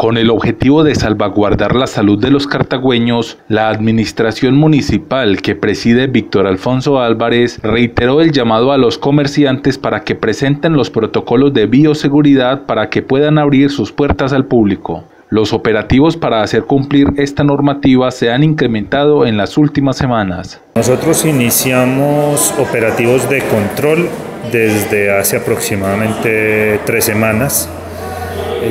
Con el objetivo de salvaguardar la salud de los cartagüeños, la administración municipal que preside Víctor Alfonso Álvarez reiteró el llamado a los comerciantes para que presenten los protocolos de bioseguridad para que puedan abrir sus puertas al público. Los operativos para hacer cumplir esta normativa se han incrementado en las últimas semanas. Nosotros iniciamos operativos de control desde hace aproximadamente tres semanas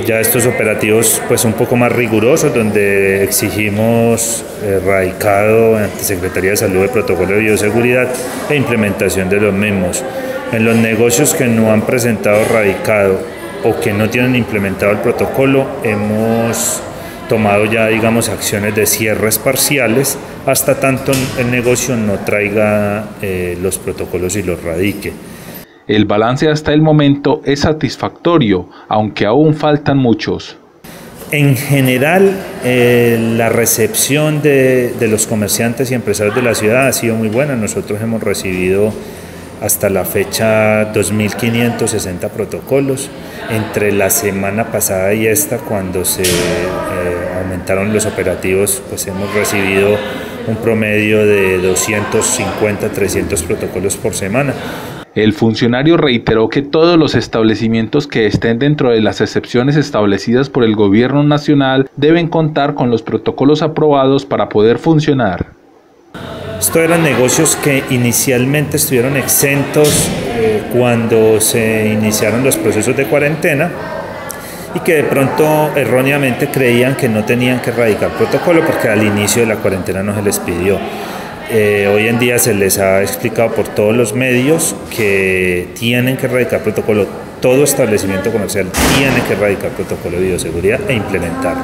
ya estos operativos pues un poco más rigurosos donde exigimos eh, radicado ante Secretaría de Salud de protocolo de bioseguridad e implementación de los mismos. En los negocios que no han presentado radicado o que no tienen implementado el protocolo hemos tomado ya digamos acciones de cierres parciales hasta tanto el negocio no traiga eh, los protocolos y los radique. El balance hasta el momento es satisfactorio, aunque aún faltan muchos. En general, eh, la recepción de, los comerciantes y empresarios de la ciudad ha sido muy buena. Nosotros hemos recibido hasta la fecha 2.560 protocolos. Entre la semana pasada y esta, cuando se eh, aumentaron los operativos, pues hemos recibido un promedio de 250, 300 protocolos por semana. El funcionario reiteró que todos los establecimientos que estén dentro de las excepciones establecidas por el gobierno nacional deben contar con los protocolos aprobados para poder funcionar. Estos eran negocios que inicialmente estuvieron exentos eh, cuando se iniciaron los procesos de cuarentena y que de pronto erróneamente creían que no tenían que erradicar protocolo porque al inicio de la cuarentena no se les pidió. Eh, hoy en día se les ha explicado por todos los medios que tienen que erradicar protocolo, todo establecimiento comercial tiene que erradicar protocolo de bioseguridad e implementarlo.